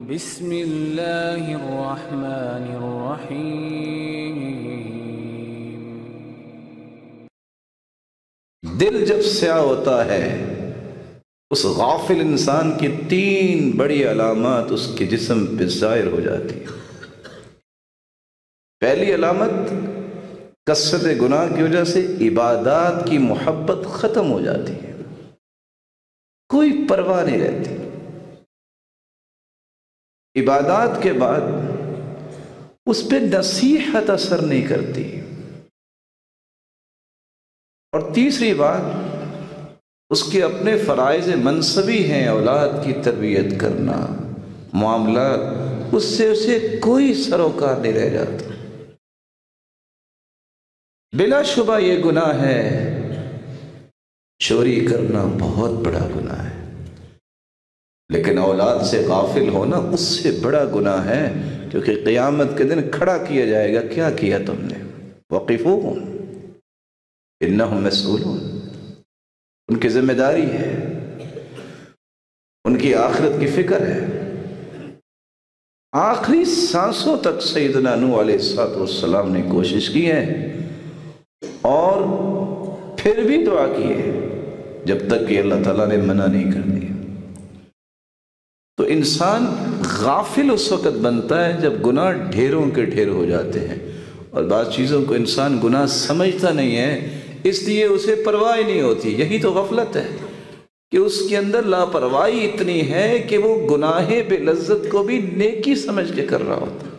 بسم اللہ الرحمن الرحیم دل جب سیاہ ہوتا ہے، اس غافل انسان کی تین بڑی علامات اس کے جسم پہ ظاہر ہو جاتی پہلی علامت، کثرت گناہ کی وجہ سے عبادات کی محبت ختم ہو جاتی ہے۔ کوئی پرواہ نہیں رہتی۔ عبادات کے بعد اس پہ نصیحت اثر نہیں کرتی۔ اور تیسری بات، اس کے اپنے فرائض منصبی ہیں اولاد کی تربیت کرنا۔ معاملات، اس سے اسے کوئی سروکار نہیں رہ جاتا۔ بلا شبہ یہ گناہ ہے، چوری کرنا بہت بڑا گناہ ہے۔ لیکن اولاد سے غافل ہونا اس سے بڑا گناہ ہے کیونکہ قیامت کے دن کھڑا کیا جائے گا، کیا کیا تم نے؟ وقفو ہوں انہم مسئولون۔ ان کی ذمہ داری ہے، ان کی آخرت کی فکر ہے۔ آخری سانسوں تک سیدنا نو علیہ السلام نے کوشش کی ہے اور پھر بھی دعا کی ہے، جب تک کہ اللہ تعالیٰ نے منع نہیں کر دیا تو انسان غافل اس وقت بنتا ہے جب گناہ ڈھیروں کے ڈھیر ہو جاتے ہیں۔ اور بعض چیزوں کو انسان گناہ سمجھتا نہیں ہے، اس لیے اسے پرواہ نہیں ہوتی۔ یہی تو غفلت ہے کہ اس کے اندر لاپرواہی اتنی ہے کہ وہ گناہ بے لذت کو بھی نیکی سمجھ کے کر رہا ہوتا۔